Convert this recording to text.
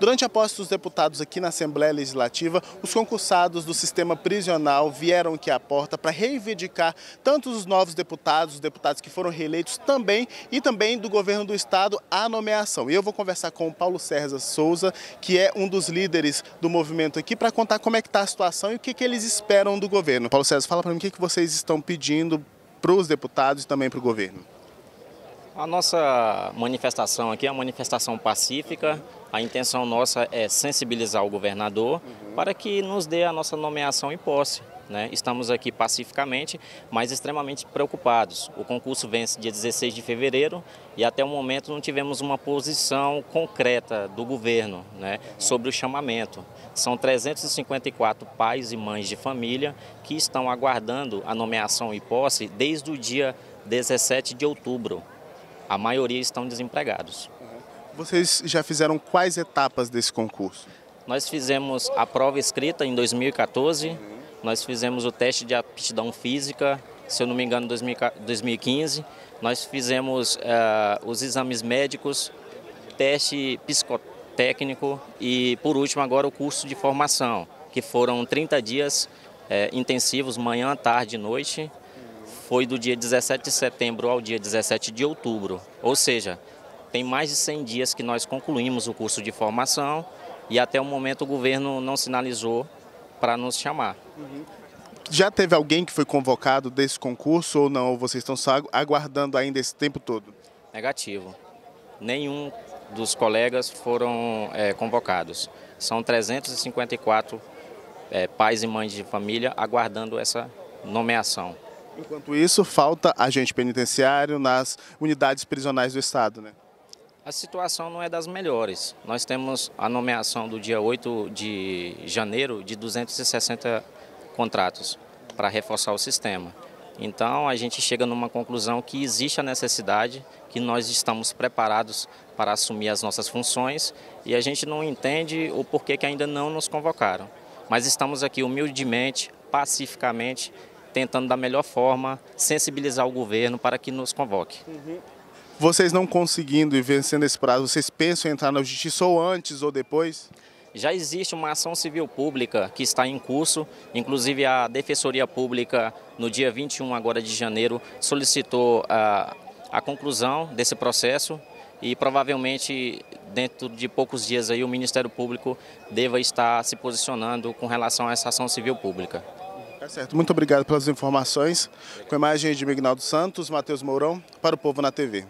Durante a posse dos deputados aqui na Assembleia Legislativa, os concursados do sistema prisional vieram aqui à porta para reivindicar tanto os novos deputados, os deputados que foram reeleitos também, e também do governo do estado a nomeação. E eu vou conversar com o Paulo César Souza, que é um dos líderes do movimento aqui, para contar como é que está a situação e o que, que eles esperam do governo. Paulo César, fala para mim o que, que vocês estão pedindo para os deputados e também para o governo. A nossa manifestação aqui é uma manifestação pacífica. A intenção nossa é sensibilizar o governador uhum. para que nos dê a nossa nomeação em posse. Né? Estamos aqui pacificamente, mas extremamente preocupados. O concurso vence dia 16 de fevereiro e até o momento não tivemos uma posição concreta do governo né, sobre o chamamento. São 354 pais e mães de família que estão aguardando a nomeação em posse desde o dia 17 de outubro a maioria estão desempregados. Vocês já fizeram quais etapas desse concurso? Nós fizemos a prova escrita em 2014, nós fizemos o teste de aptidão física, se eu não me engano, em 2015, nós fizemos uh, os exames médicos, teste psicotécnico e, por último, agora o curso de formação, que foram 30 dias uh, intensivos, manhã, tarde e noite, foi do dia 17 de setembro ao dia 17 de outubro. Ou seja, tem mais de 100 dias que nós concluímos o curso de formação e até o momento o governo não sinalizou para nos chamar. Uhum. Já teve alguém que foi convocado desse concurso ou não? Vocês estão só aguardando ainda esse tempo todo? Negativo. Nenhum dos colegas foram é, convocados. São 354 é, pais e mães de família aguardando essa nomeação. Enquanto isso, falta agente penitenciário nas unidades prisionais do Estado, né? A situação não é das melhores. Nós temos a nomeação do dia 8 de janeiro de 260 contratos para reforçar o sistema. Então a gente chega numa conclusão que existe a necessidade, que nós estamos preparados para assumir as nossas funções e a gente não entende o porquê que ainda não nos convocaram. Mas estamos aqui humildemente, pacificamente, tentando da melhor forma sensibilizar o governo para que nos convoque. Uhum. Vocês não conseguindo e vencendo esse prazo, vocês pensam em entrar na justiça ou antes ou depois? Já existe uma ação civil pública que está em curso, inclusive a Defensoria Pública, no dia 21 agora de janeiro, solicitou a, a conclusão desse processo e provavelmente dentro de poucos dias aí o Ministério Público deva estar se posicionando com relação a essa ação civil pública. É certo. Muito obrigado pelas informações. Com a imagem de Mignaldo Santos, Matheus Mourão, para o Povo na TV.